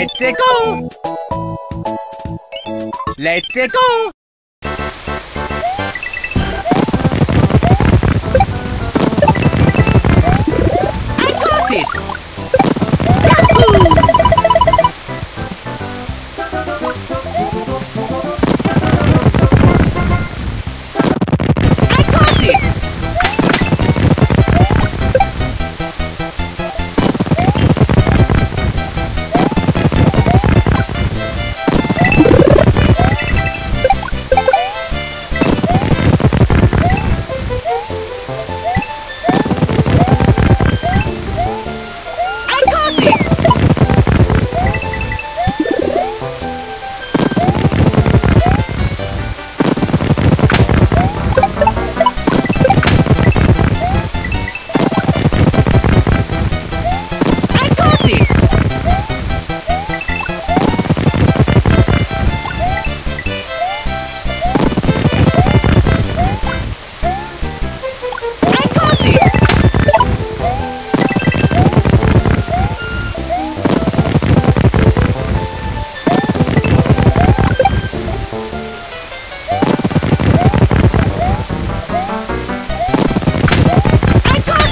Let's go! Let's go!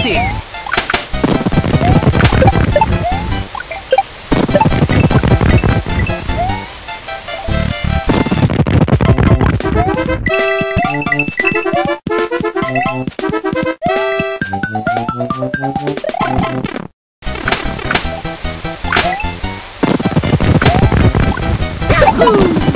sini. Yahoo!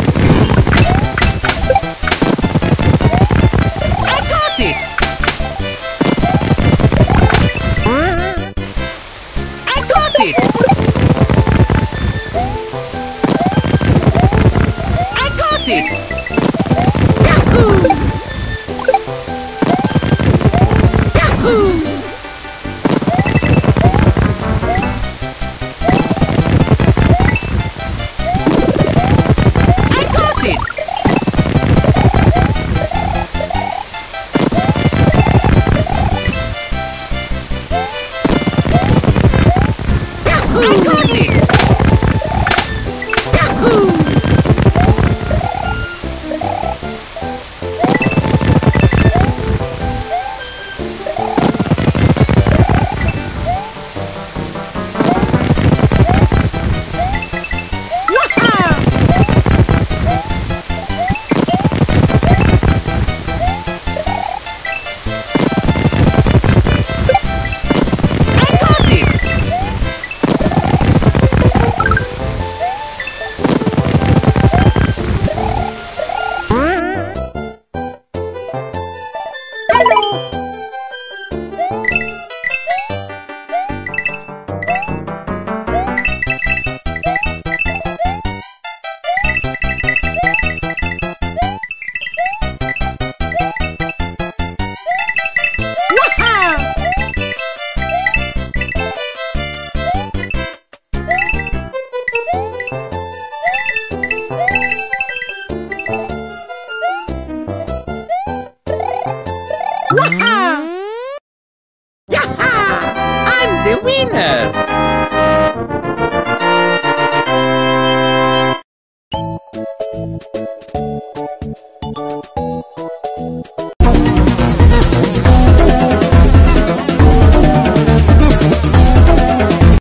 It! Yahoo! I got it! 哇！嗯